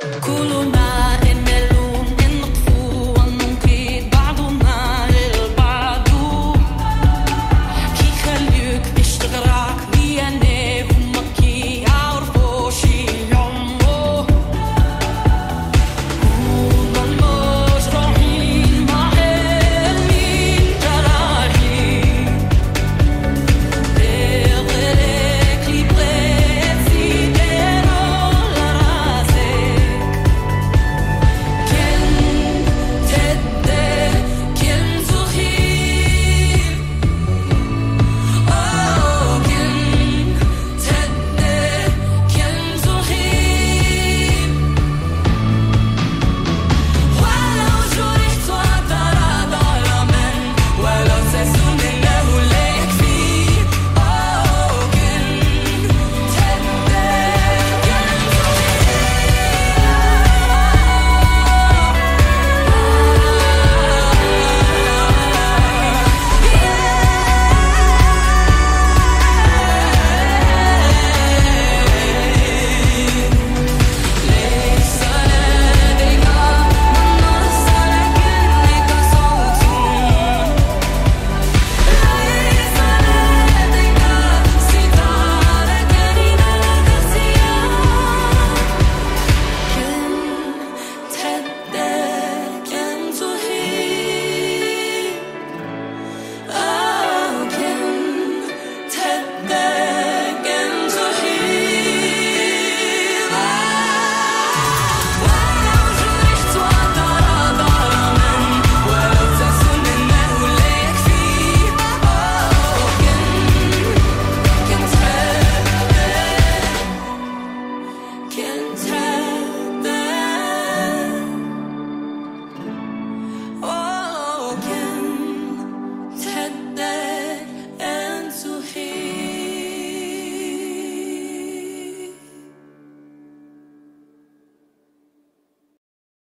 Culo Kuluma